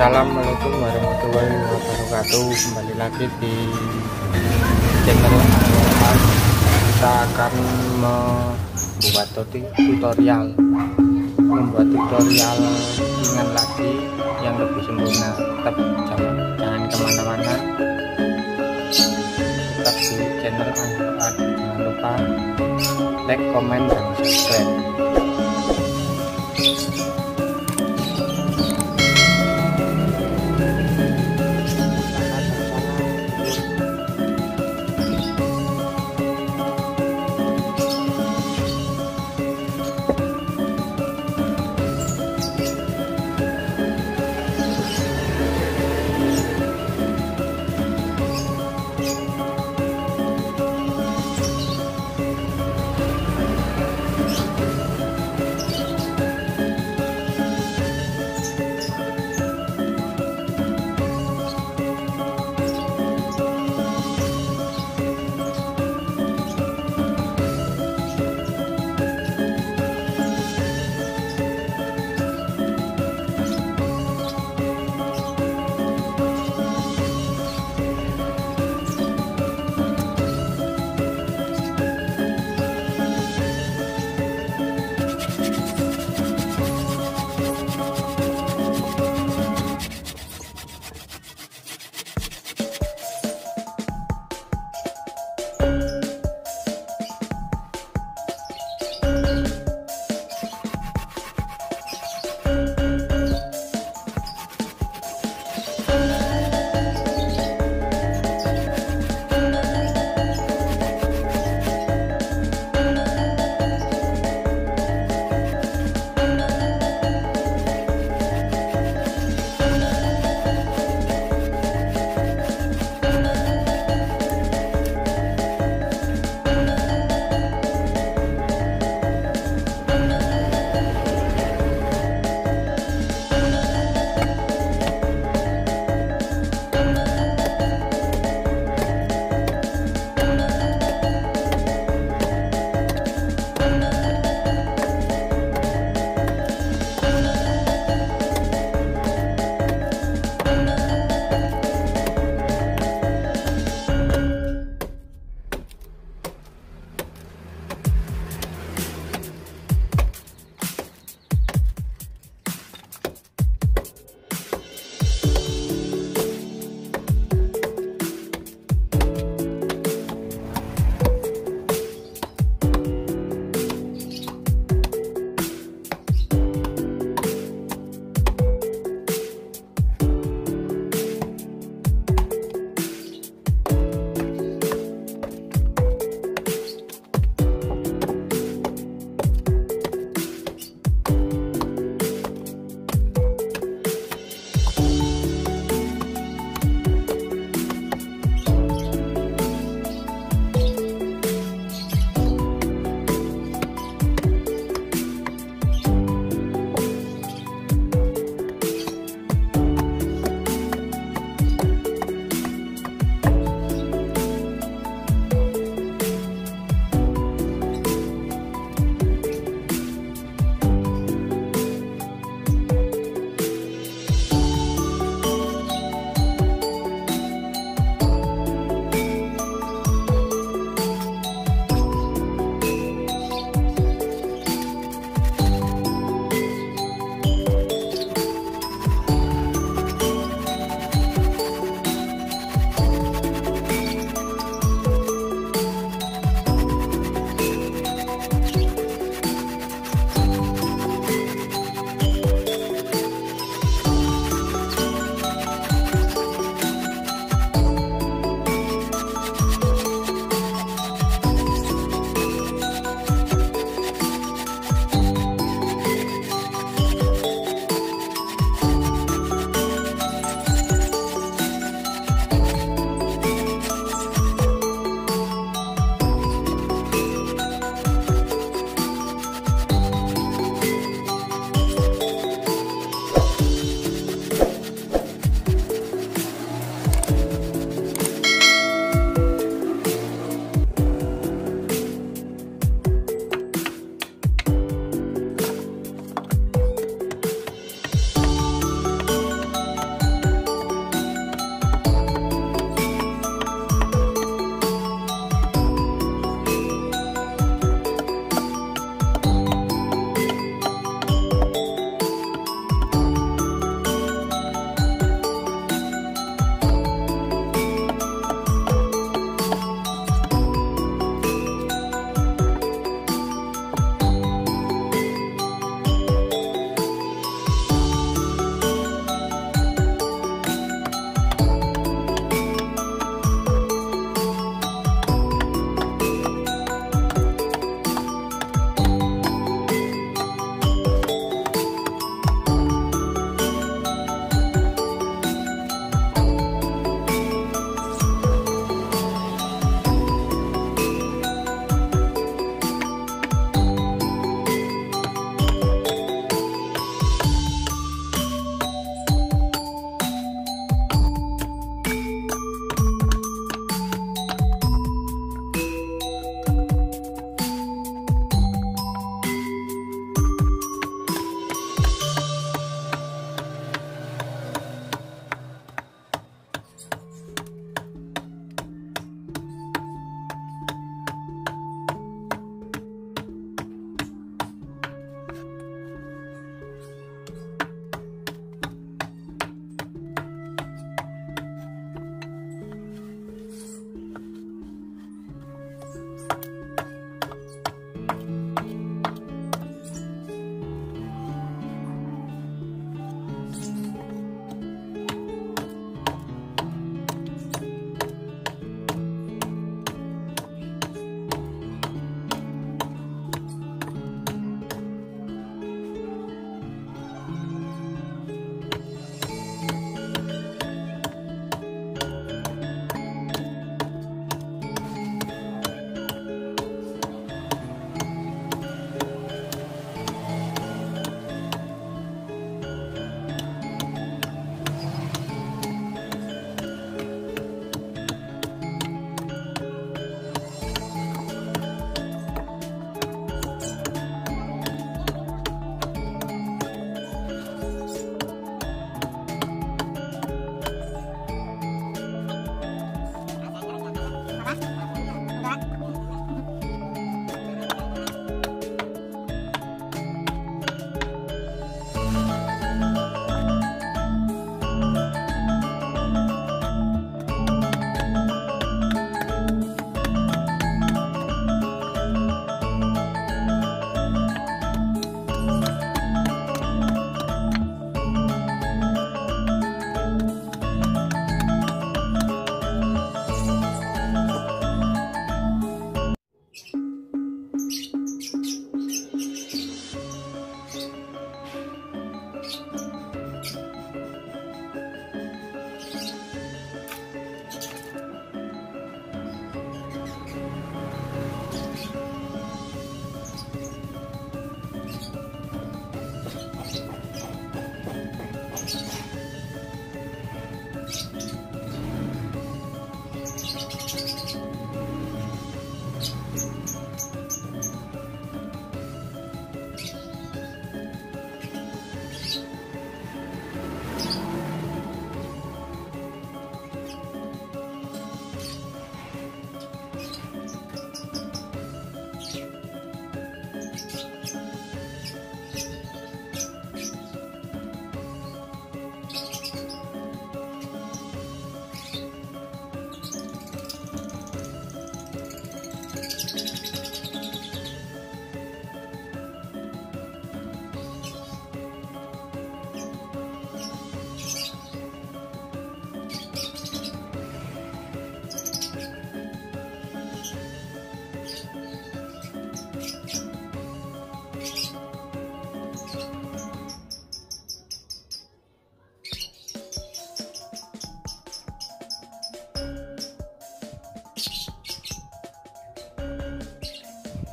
Assalamualaikum warahmatullahi wabarakatuh. Kembali lagi di channel kita akan membuat tutorial. Membuat tutorial dengan lagi yang lebih sempurna. Tetap jangan, jangan ke mana-mana. Tetap di channel jangan lupa like, comment, dan subscribe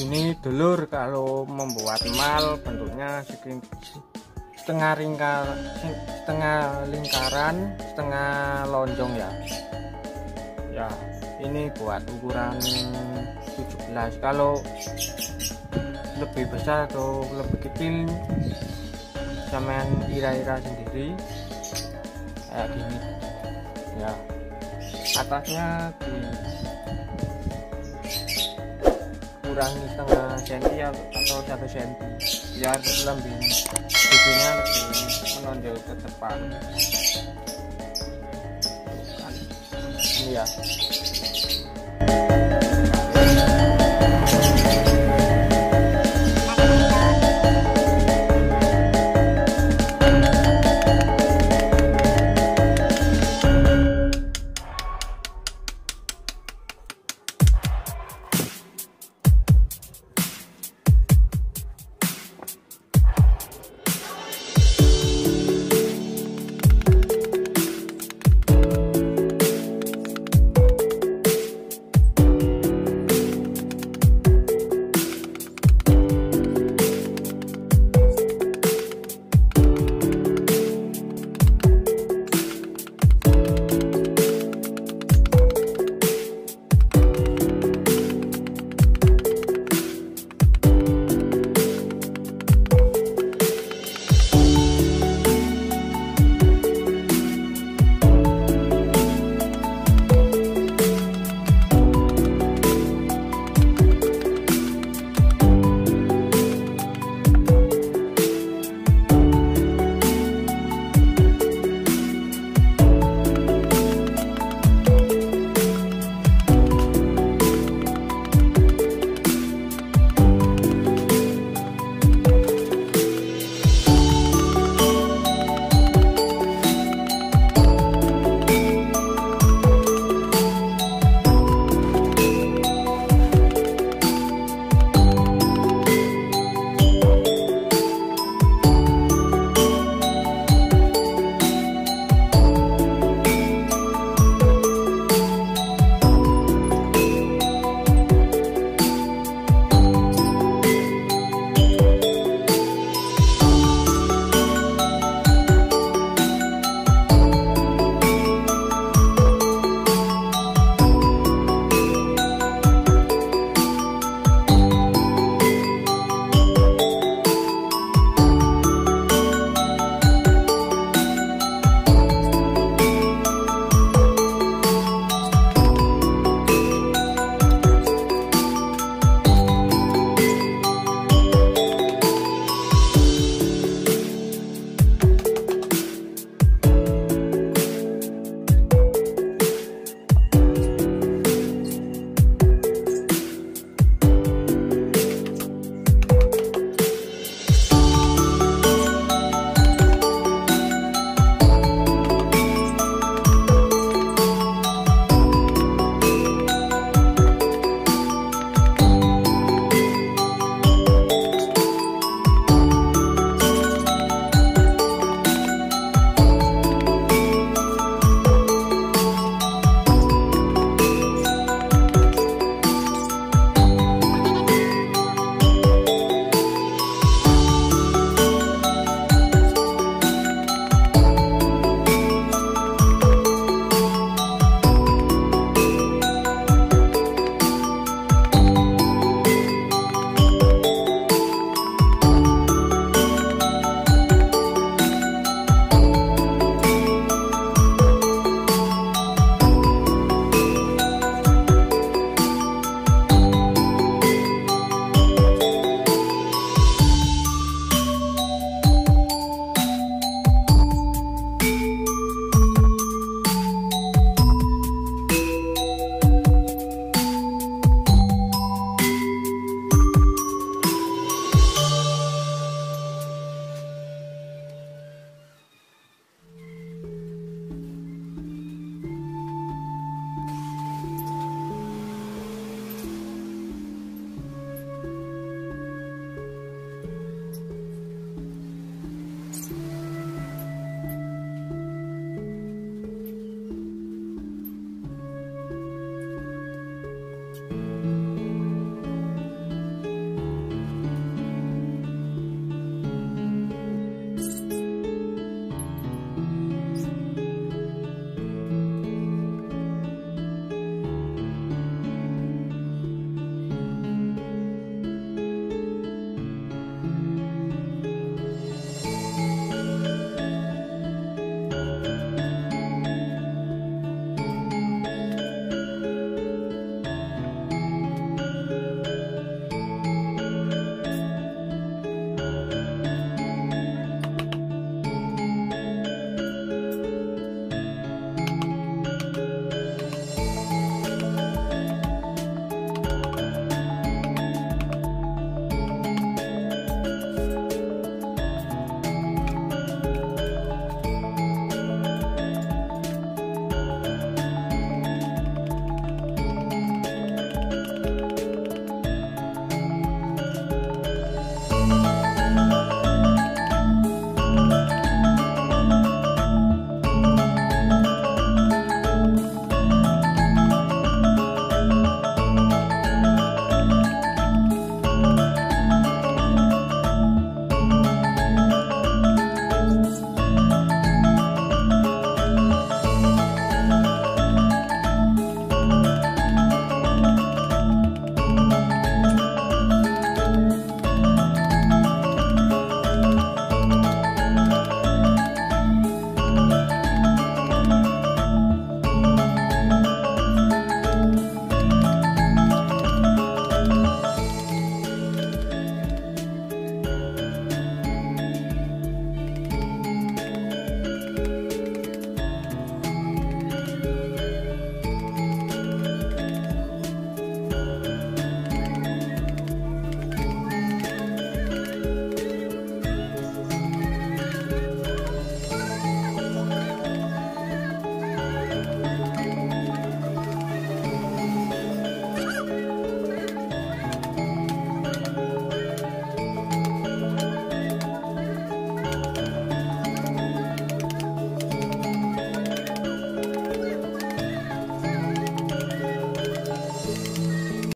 gini dulur kalau membuat mal bentuknya setengah lingkar setengah lingkaran setengah lonjong ya. Ya ini buat ukuran 17 kalau lebih besar atau lebih kecil sampean ira-ira sendiri. Kayak gini. Ya atasnya di kurangi setengah senti atau satu senti. Biar lebih. Bibirnya lebih menonjol ke depan. Ini ya